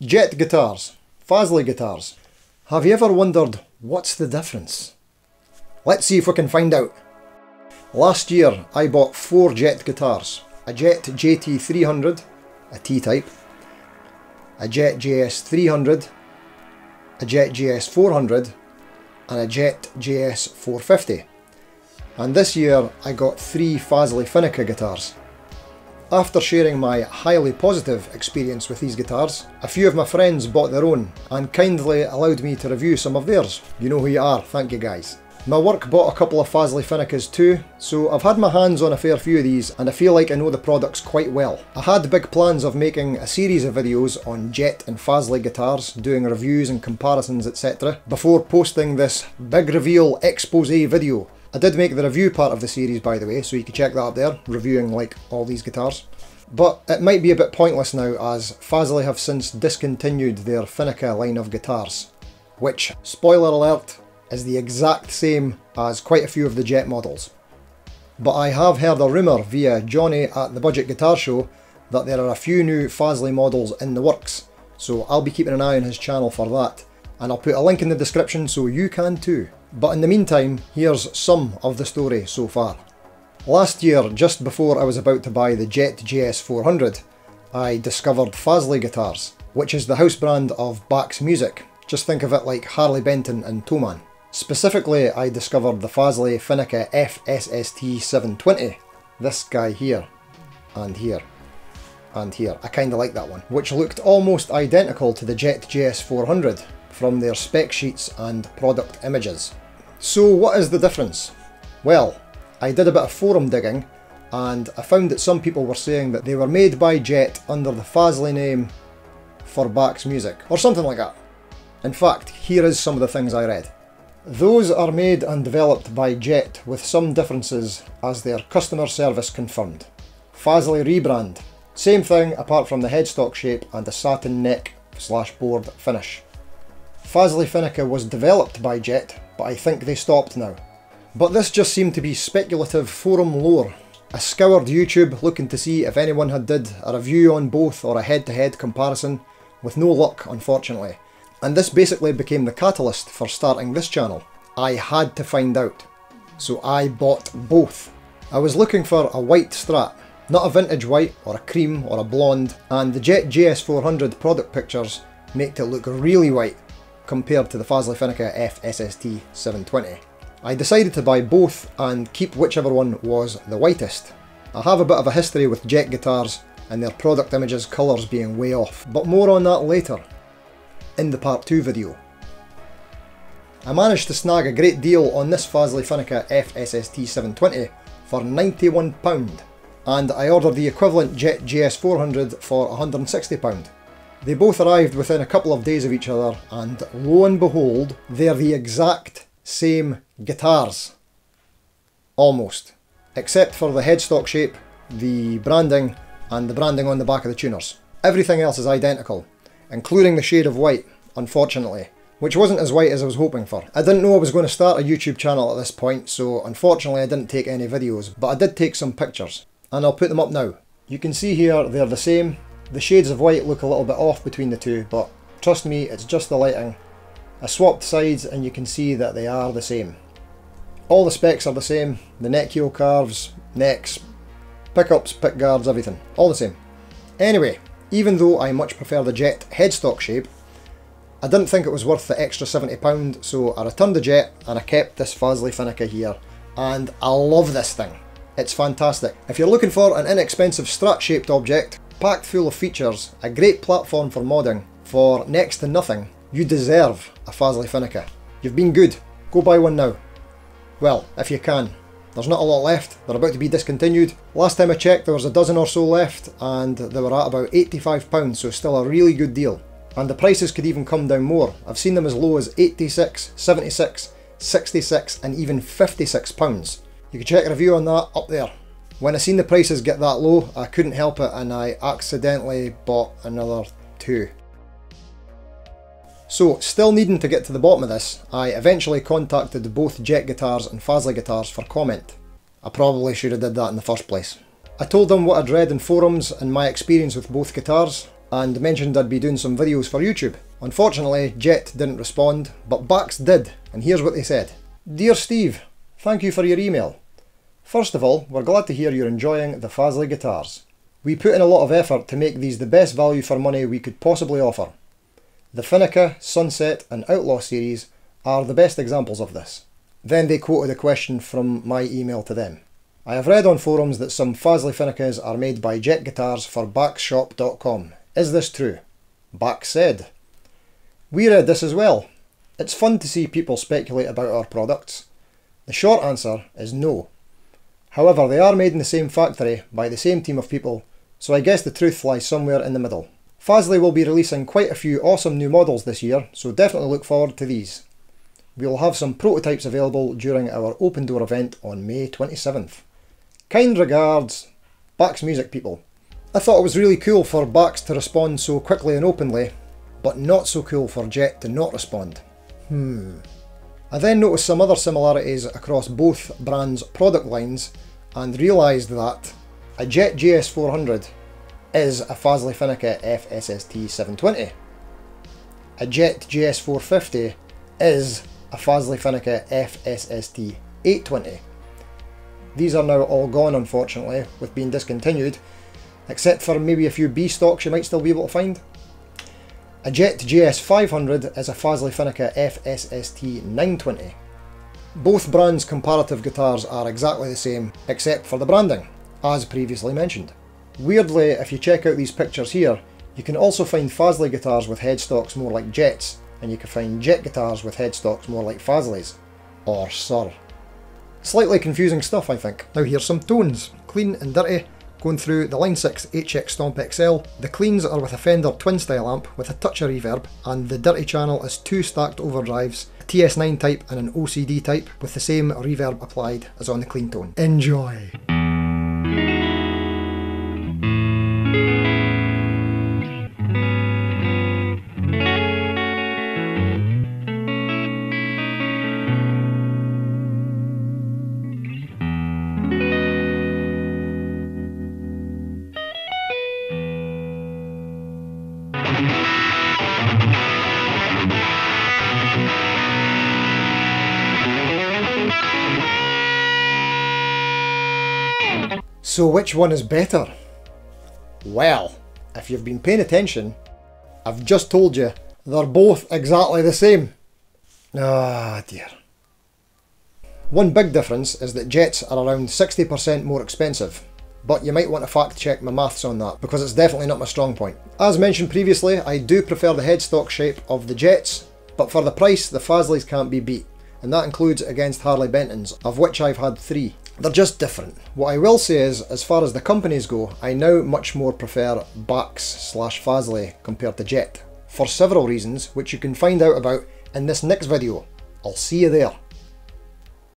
Jet guitars, Fazley guitars. Have you ever wondered what's the difference? Let's see if we can find out. Last year I bought four Jet guitars. A Jet JT300, a T-type, a Jet JS300, a Jet JS400 and a Jet JS450. And this year I got three Fazley Phynica guitars. After sharing my highly positive experience with these guitars, a few of my friends bought their own and kindly allowed me to review some of theirs. You know who you are, thank you guys. My work bought a couple of Fazley Phynicas too, so I've had my hands on a fair few of these and I feel like I know the products quite well. I had big plans of making a series of videos on Jet and Fazley guitars, doing reviews and comparisons etc, before posting this big reveal expose video I did make the review part of the series by the way, so you can check that up there, reviewing like all these guitars. But it might be a bit pointless now as Fazley have since discontinued their Phynica line of guitars, which, spoiler alert, is the exact same as quite a few of the Jet models. But I have heard a rumour via Johnny at the Budget Guitar Show that there are a few new Fazley models in the works, so I'll be keeping an eye on his channel for that, and I'll put a link in the description so you can too. But in the meantime, here's some of the story so far. Last year, just before I was about to buy the Jet JS400, I discovered Fazley guitars, which is the house brand of Bax Music. Just think of it like Harley Benton and Thomann. Specifically, I discovered the Fazley Phynica FSST 720, this guy here, and here, and here. I kinda like that one, which looked almost identical to the Jet JS400, from their spec sheets and product images. So what is the difference? Well, I did a bit of forum digging and I found that some people were saying that they were made by Jet under the Fazley name for Bax Music, or something like that. In fact, here is some of the things I read. Those are made and developed by Jet with some differences as their customer service confirmed. Fazley rebrand. Same thing apart from the headstock shape and the satin neck slash board finish. Fazley Phynica was developed by Jet, but I think they stopped now. But this just seemed to be speculative forum lore. I scoured YouTube looking to see if anyone had did a review on both or a head-to-head -head comparison, with no luck unfortunately. And this basically became the catalyst for starting this channel. I had to find out. So I bought both. I was looking for a white Strat, not a vintage white or a cream or a blonde, and the Jet JS400 product pictures make it look really white compared to the Fazley Phynica FSST 720. I decided to buy both and keep whichever one was the whitest. I have a bit of a history with Jet guitars and their product images colours being way off, but more on that later, in the part 2 video. I managed to snag a great deal on this Fazley Phynica FSST 720 for £91 and I ordered the equivalent Jet JS400 for £160. They both arrived within a couple of days of each other, and lo and behold, they're the exact same guitars. Almost. Except for the headstock shape, the branding, and the branding on the back of the tuners. Everything else is identical, including the shade of white, unfortunately, which wasn't as white as I was hoping for. I didn't know I was going to start a YouTube channel at this point, so unfortunately I didn't take any videos, but I did take some pictures, and I'll put them up now. You can see here they're the same, the shades of white look a little bit off between the two, but trust me, it's just the lighting. I swapped sides and you can see that they are the same. All the specs are the same, the neck heel carves, necks, pickups, pickguards, everything, all the same. Anyway, even though I much prefer the Jet headstock shape, I didn't think it was worth the extra £70, so I returned the Jet and I kept this Fazley Phynica here, and I love this thing. It's fantastic. If you're looking for an inexpensive Strat shaped object, packed full of features, a great platform for modding, for next to nothing, you deserve a Fazley Phynica. You've been good, go buy one now. Well, if you can. There's not a lot left, they're about to be discontinued. Last time I checked there was a dozen or so left and they were at about £85 so still a really good deal. And the prices could even come down more. I've seen them as low as 86, 76, 66 and even 56 pounds. You can check a review on that up there. When I seen the prices get that low, I couldn't help it and I accidentally bought another two. So, still needing to get to the bottom of this, I eventually contacted both Jet Guitars and Fazley Guitars for comment. I probably should have did that in the first place. I told them what I'd read in forums and my experience with both guitars, and mentioned I'd be doing some videos for YouTube. Unfortunately, Jet didn't respond, but Bax did, and here's what they said. Dear Steve, thank you for your email. First of all, we're glad to hear you're enjoying the Fazley guitars. We put in a lot of effort to make these the best value for money we could possibly offer. The Phynica, Sunset and Outlaw series are the best examples of this. Then they quoted a question from my email to them. I have read on forums that some Fazley Phynicas are made by Jet Guitars for baxshop.com. Is this true? Bax said. We read this as well. It's fun to see people speculate about our products. The short answer is no. However, they are made in the same factory by the same team of people, so I guess the truth lies somewhere in the middle. Fazley will be releasing quite a few awesome new models this year, so definitely look forward to these. We will have some prototypes available during our open door event on May 27th. Kind regards, Bax Music people. I thought it was really cool for Bax to respond so quickly and openly, but not so cool for Jet to not respond. Hmm. I then noticed some other similarities across both brands' product lines and realised that a Jet JS400 is a Fazley Phynica FSST 720. A Jet JS450 is a Fazley Phynica FSST 820. These are now all gone unfortunately, with being discontinued, except for maybe a few B stocks you might still be able to find. A Jet JS500 is a Fazley Phynica FSST 920. Both brands' comparative guitars are exactly the same, except for the branding, as previously mentioned. Weirdly, if you check out these pictures here, you can also find Fazley guitars with headstocks more like Jets, and you can find Jet guitars with headstocks more like Fazleys. Or Sire. Slightly confusing stuff, I think. Now here's some tones. Clean and dirty, Going through the Line 6 HX Stomp XL, the cleans are with a Fender twin style amp with a touch of reverb, and the dirty channel is two stacked overdrives, a TS9 type and an OCD type with the same reverb applied as on the clean tone. Enjoy! So which one is better? Well, if you've been paying attention, I've just told you they're both exactly the same. Ah dear. One big difference is that jets are around 60% more expensive, but you might want to fact check my maths on that because it's definitely not my strong point. As mentioned previously, I do prefer the headstock shape of the jets, but for the price the Fazleys can't be beat, and that includes against Harley Bentons, of which I've had three. They're just different. What I will say is, as far as the companies go, I now much more prefer Bax slash Fazley compared to Jet, for several reasons which you can find out about in this next video. I'll see you there.